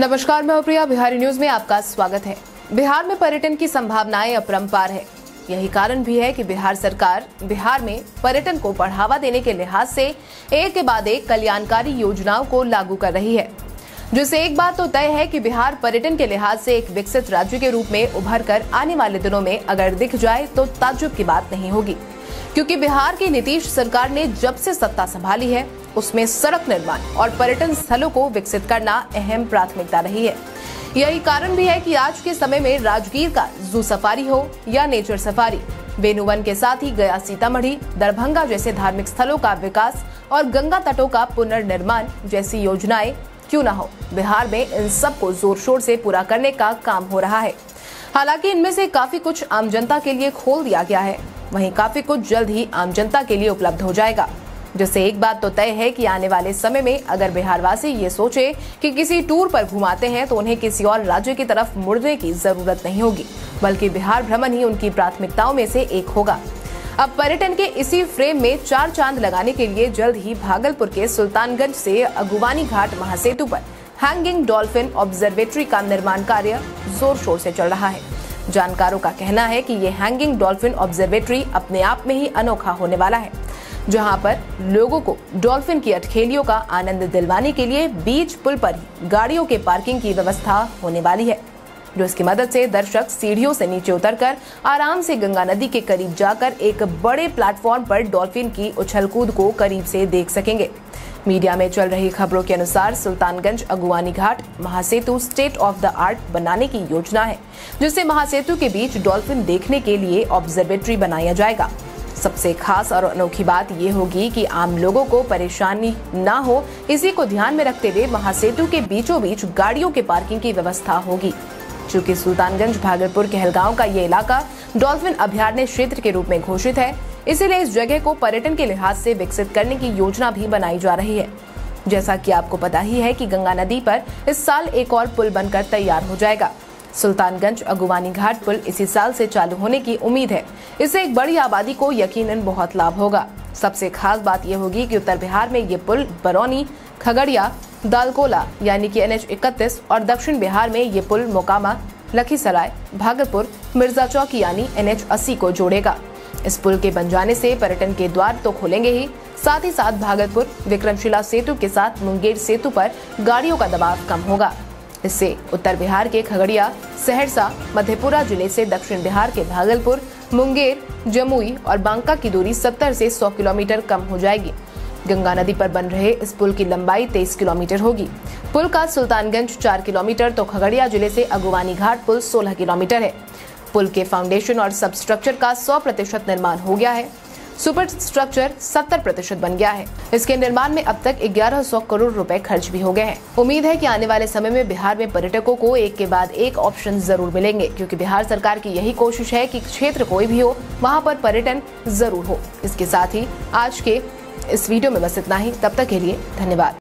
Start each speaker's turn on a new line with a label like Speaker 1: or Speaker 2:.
Speaker 1: नमस्कार, मैं प्रिया। बिहारी न्यूज़ में आपका स्वागत है। बिहार में पर्यटन की संभावनाएँ अपरंपार है। यही कारण भी है कि बिहार सरकार बिहार में पर्यटन को बढ़ावा देने के लिहाज से एक के बाद एक कल्याणकारी योजनाओं को लागू कर रही है। जिससे एक बात तो तय है कि बिहार पर्यटन के लिहाज से एक विकसित राज्य के रूप में उभर कर आने वाले दिनों में अगर दिख जाए तो ताजुब की बात नहीं होगी। क्योंकि बिहार की नीतीश सरकार ने जब से सत्ता संभाली है उसमें सड़क निर्माण और पर्यटन स्थलों को विकसित करना अहम प्राथमिकता रही है। यही कारण भी है कि आज के समय में राजगीर का जू सफारी हो या नेचर सफारी वेनुवन के साथ ही गया सीतामढ़ी, दरभंगा जैसे धार्मिक स्थलों का विकास और गंगा तटों का पुनर्निर्माण जैसी योजनाएँ क्यों न हो? बिहार में इन सबको ज़ोर शोर से पूरा करने का काम हो रहा है। हालाँकि इनमें से काफ़ी कुछ आम जनता के लिए खोल दिया गया है। वहीं काफ़ी कुछ जल्द ही आम जनता के लिए उपलब्ध हो जाएगा। जिससे एक बात तो तय है कि आने वाले समय में अगर बिहार वासी ये सोचे कि किसी टूर पर घुमाते हैं तो उन्हें किसी और राज्य की तरफ़ मुड़ने की ज़रूरत नहीं होगी, बल्कि बिहार भ्रमण ही उनकी प्राथमिकताओं में से एक होगा। अब पर्यटन के इसी फ्रेम में चार चाँद लगाने के लिए जल्द ही भागलपुर के सुल्तानगंज से अगुवानी घाट महासेतु पर हैंगिंग डॉल्फिन ऑब्जर्वेटरी का निर्माण कार्य ज़ोर शोर से चल रहा है। जानकारों का कहना है कि ये हैंगिंग डॉल्फिन ऑब्जर्वेटरी अपने आप में ही अनोखा होने वाला है। जहाँ पर लोगों को डॉल्फिन की अटखेलियों का आनंद दिलवाने के लिए बीच पुल पर ही गाड़ियों के पार्किंग की व्यवस्था होने वाली है, जो इसकी मदद से दर्शक सीढ़ियों से नीचे उतरकर आराम से गंगा नदी के करीब जाकर एक बड़े प्लेटफॉर्म पर डॉल्फिन की उछल कूद को करीब से देख सकेंगे। मीडिया में चल रही खबरों के अनुसार सुल्तानगंज अगुवानी घाट महासेतु स्टेट ऑफ़ द आर्ट बनाने की योजना है, जिससे महासेतु के बीच डॉल्फिन देखने के लिए ऑब्जर्वेटरी बनाया जाएगा। सबसे खास और अनोखी बात ये होगी कि आम लोगों को परेशानी न हो। इसी को ध्यान में रखते हुए महासेतु के बीचों बीच गाड़ियों के पार्किंग की व्यवस्था होगी। चूँकि सुल्तानगंज, भागलपुर, कहलगांव का ये इलाका डॉल्फिन अभ्यारण्य क्षेत्र के रूप में घोषित है, इसीलिए इस जगह को पर्यटन के लिहाज से विकसित करने की योजना भी बनाई जा रही है। जैसा कि आपको पता ही है कि गंगा नदी पर इस साल एक और पुल बनकर तैयार हो जाएगा। सुल्तानगंज अगुवानी घाट पुल इसी साल से चालू होने की उम्मीद है। इससे एक बड़ी आबादी को यकीनन बहुत लाभ होगा। सबसे खास बात यह होगी कि उत्तर बिहार में ये पुल बरौनी, खगड़िया, दालकोला यानी कि एन एच इकतीस और दक्षिण बिहार में ये पुल मोकामा, लखीसराय, भागलपुर, मिर्ज़ा चौक यानी एन एच अस्सी को जोड़ेगा। इस पुल के बन जाने से पर्यटन के द्वार तो खुलेंगे ही। साथ ही साथ भागलपुर, विक्रमशिला सेतु के साथ मुंगेर सेतु पर गाड़ियों का दबाव कम होगा। इससे उत्तर बिहार के खगड़िया, सहरसा, मधेपुरा ज़िले से दक्षिण बिहार के भागलपुर, मुंगेर, जमुई और बांका की दूरी 70 से 100 किलोमीटर कम हो जाएगी। गंगा नदी पर बन रहे इस पुल की लंबाई 23 किलोमीटर होगी। पुल का सुल्तानगंज 4 किलोमीटर तो खगड़िया ज़िले से अगुवानी घाट पुल 16 किलोमीटर है। पुल के फाउंडेशन और सब स्ट्रक्चर का 100 प्रतिशत निर्माण हो गया है। सुपर स्ट्रक्चर 70 प्रतिशत बन गया है। इसके निर्माण में अब तक 1100 करोड़ रुपए खर्च भी हो गए हैं। उम्मीद है कि आने वाले समय में बिहार में पर्यटकों को एक के बाद एक ऑप्शन ज़रूर मिलेंगे, क्योंकि बिहार सरकार की यही कोशिश है कि क्षेत्र कोई भी हो, वहाँ पर पर्यटन ज़रूर हो। इसके साथ ही आज के इस वीडियो में बस इतना ही। तब तक के लिए धन्यवाद।